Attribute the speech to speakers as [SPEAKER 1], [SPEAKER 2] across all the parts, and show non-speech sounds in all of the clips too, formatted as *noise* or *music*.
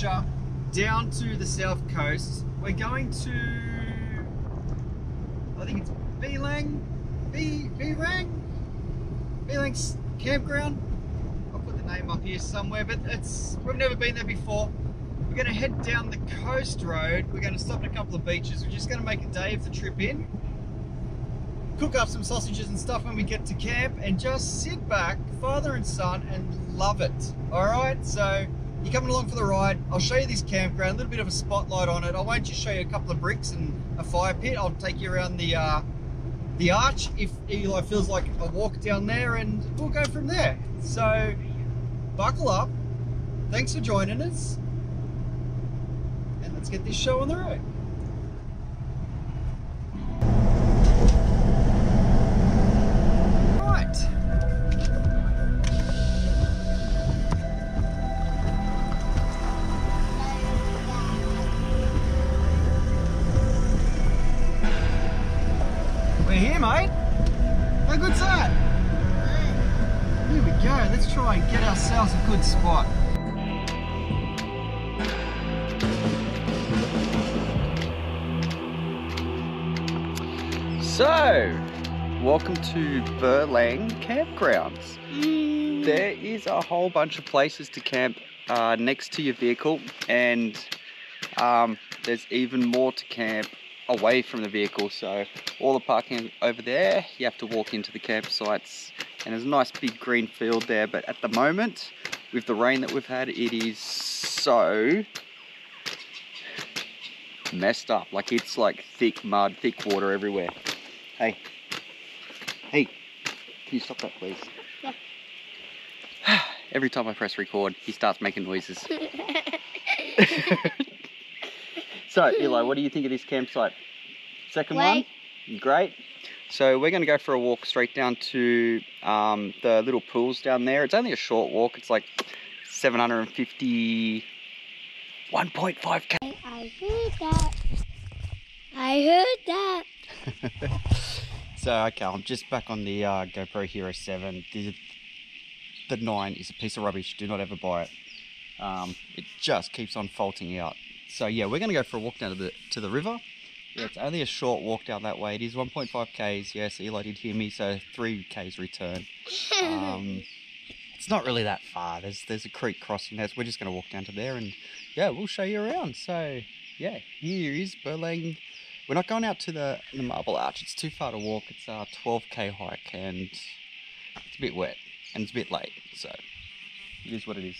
[SPEAKER 1] down to the south coast. We're going to, I think it's Belang, B, Berang? Belang's campground. I'll put the name up here somewhere, but it's, we've never been there before. We're to head down the coast road. We're to stop at a couple of beaches. We're just to make a day of the trip in cook up some sausages and stuff when we get to camp and just sit back, father and son, and love it. All right, so you're coming along for the ride. I'll show you this campground, a little bit of a spotlight on it. I won't just show you a couple of bricks and a fire pit. I'll take you around the uh, the arch if Eli feels like a walk down there, and we'll go from there. So buckle up. Thanks for joining us, and let's get this show on the road. Good start. Here we go. Let's try and get ourselves a good spot. So, welcome to Berlang Campgrounds. Mm. There is a whole bunch of places to camp uh, next to your vehicle and um, there's even more to camp away from the vehicle so all the parking over there you have to walk into the campsites and there's a nice big green field there but at the moment with the rain that we've had, it is so messed up. Like it's like thick mud, thick water everywhere. Hey, hey, can you stop that please? Yeah. *sighs* Every time I press record, he starts making noises. *laughs* so, *laughs* Eli, what do you think of this campsite? Second Great. one? Great. So we're going to go for a walk straight down to um, the little pools down there. It's only a short walk. It's like 750, 1.5k.
[SPEAKER 2] I heard that. I heard
[SPEAKER 1] that. *laughs* so, okay, I'm just back on the uh, GoPro Hero 7. The, the 9 is a piece of rubbish. Do not ever buy it. Um, it just keeps on faulting out. So yeah, we're going to go for a walk down to the, to the river. Yeah, it's only a short walk down that way. It is 1.5 k's. Yes, Eli did hear me, so 3 k's return. *laughs* Um, it's not really that far. There's there's a creek crossing there. So we're just going to walk down to there, and yeah, we'll show you around. So yeah, here is Berlang. We're not going out to the the Marble Arch. It's too far to walk. It's a 12k hike, and it's a bit wet and it's a bit late. So it is what it is.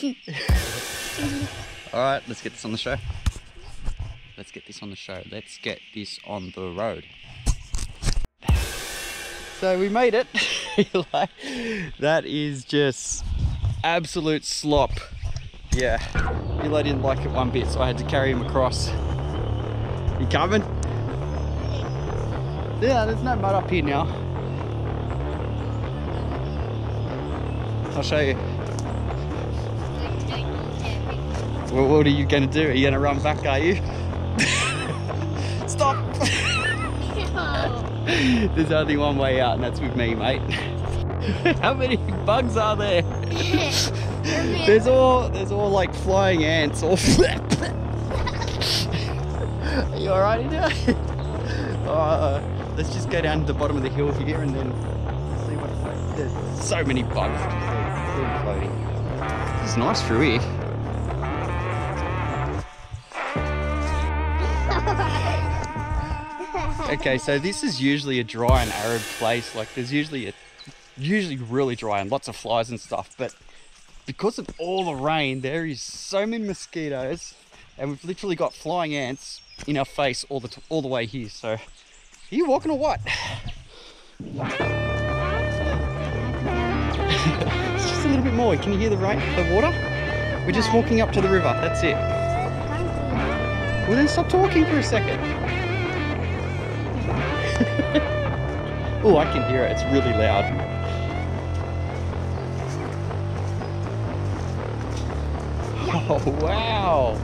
[SPEAKER 1] *laughs* All right, let's get this on the show. Let's get this on the show. Let's get this on the road. So we made it. *laughs* that is just absolute slop. Yeah, Eli didn't like it one bit, so I had to carry him across. You coming? Yeah, there's no mud up here now. I'll show you. Well, what are you going to do? Are you going to run back, are you? *laughs* Stop! *laughs* There's only one way out and that's with me, mate. *laughs* How many bugs are there? there's all there's all like flying ants all Are you alright in there? Uh, let's just go down to the bottom of the hill here and then see what it's like. There's so many bugs. It's nice through here. Okay, so this is usually a dry and arid place. Like there's usually a, usually really dry and lots of flies and stuff. But because of all the rain, there is so many mosquitoes, and we've literally got flying ants in our face all the all the way here. So, are you walking or what? *laughs* it's just a little bit more. Can you hear the rain, the water? We're just walking up to the river. That's it. Well, then stop talking for a second. *laughs* oh, I can hear it. It's really loud. *laughs* Oh, wow.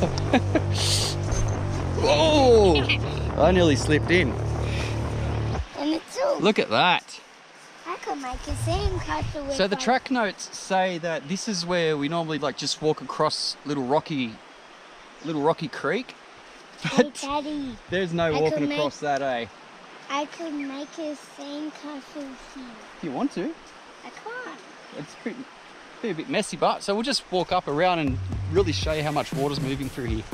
[SPEAKER 1] *laughs* oh, I nearly slipped in.
[SPEAKER 2] Look,
[SPEAKER 1] Look at that.
[SPEAKER 2] I could make a sandcastle
[SPEAKER 1] So the track notes say that this is where we normally like just walk across little rocky, little rocky creek.
[SPEAKER 2] Hey, Daddy,
[SPEAKER 1] there's no
[SPEAKER 2] I
[SPEAKER 1] walking
[SPEAKER 2] make-
[SPEAKER 1] across that, eh?
[SPEAKER 2] I could make a sandcastle here.
[SPEAKER 1] If you want to.
[SPEAKER 2] I can't.
[SPEAKER 1] It's pretty, be a bit messy, but so we'll just walk up around and really show you how much water's moving through here.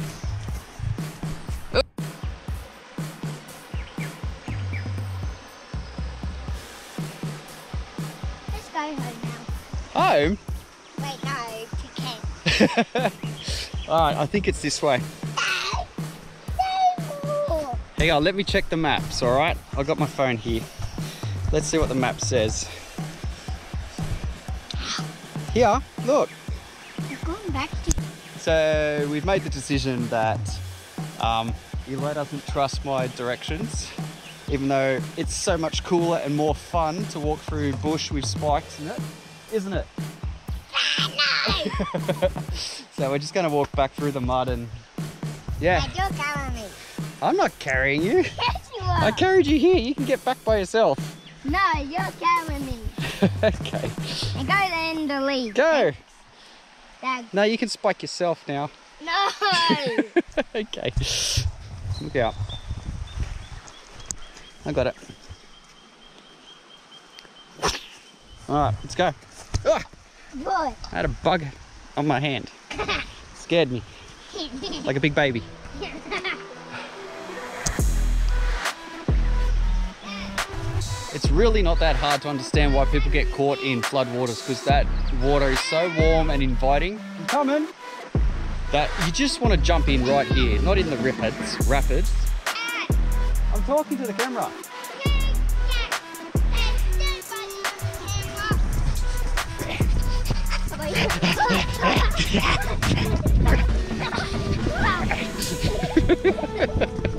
[SPEAKER 2] Let's go home now.
[SPEAKER 1] Home?
[SPEAKER 2] Wait, no, to camp. *laughs*
[SPEAKER 1] All right, I think it's this way. Hang on, let me check the maps, all right? I've got my phone here. Let's see what the map says. Here, look.
[SPEAKER 2] I've gone back to
[SPEAKER 1] So we've made the decision that um, Eli doesn't trust my directions, even though it's so much cooler and more fun to walk through bush with spikes in it, isn't it? *laughs* so we're just gonna walk back through the mud and yeah, I'm not carrying you. *laughs*
[SPEAKER 2] Yes, you are.
[SPEAKER 1] I carried you here. You can get back by yourself.
[SPEAKER 2] No, you're carrying me. *laughs*
[SPEAKER 1] okay,
[SPEAKER 2] And go then the lead.
[SPEAKER 1] go.
[SPEAKER 2] Dad,
[SPEAKER 1] No, you can spike yourself now.
[SPEAKER 2] no! *laughs*
[SPEAKER 1] okay. Look out. I got it. Alright, let's go. Ah,
[SPEAKER 2] Boy.
[SPEAKER 1] I had a bug on my hand. Scared me. Like a big baby. It's really not that hard to understand why people get caught in floodwaters because that water is so warm and inviting. I'm coming. That you just want to jump in right here, not in the rapids. Rapids. I'm talking to the camera.
[SPEAKER 2] Dad, *laughs* *laughs*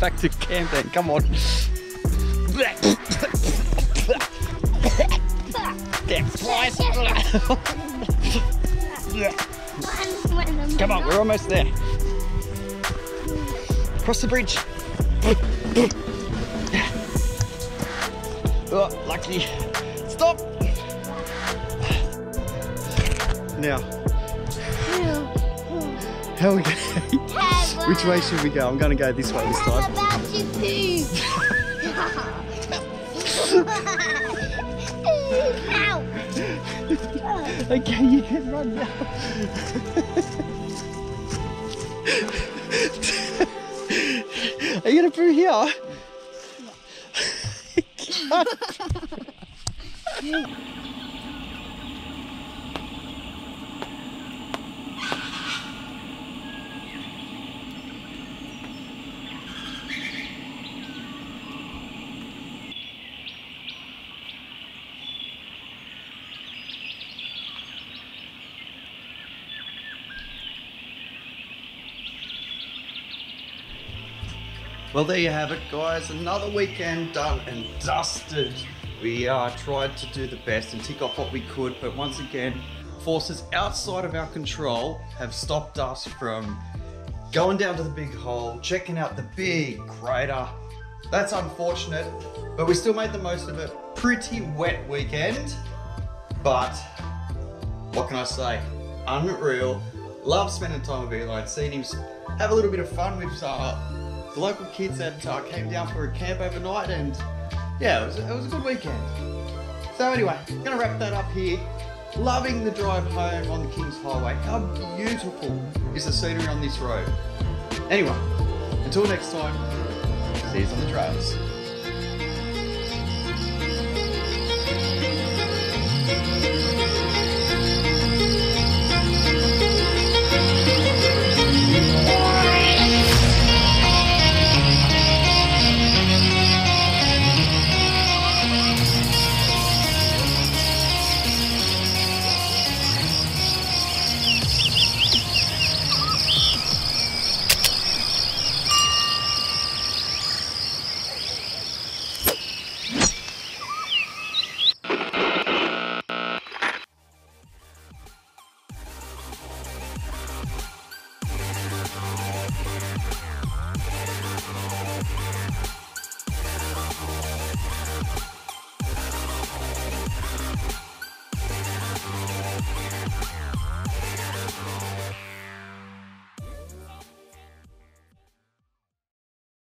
[SPEAKER 1] back to camp then. Come on. Damn flies. Come on, we're almost there. Cross the bridge. Oh, lucky. Stop. Now, how are we going? Which way should we go? I'm going to go this way this
[SPEAKER 2] I'm
[SPEAKER 1] time.
[SPEAKER 2] about to poo. Ow.
[SPEAKER 1] Okay, you can run now. *laughs* Are you gonna poo here? *laughs* *laughs* Well, there you have it, guys. Another weekend done and dusted. We uh, tried to do the best and tick off what we could, but once again, forces outside of our control have stopped us from going down to the big hole, checking out the big crater. That's unfortunate, but we still made the most of it. Pretty wet weekend, but what can I say? Unreal. Love spending time with Eli seeing him have a little bit of fun with uh, the local kids that uh, came down for a camp overnight, and yeah, it was, it was a good weekend. So anyway, gonna wrap that up here. Loving the drive home on the King's Highway. How beautiful is the scenery on this road? Anyway, until next time, see you on the trails.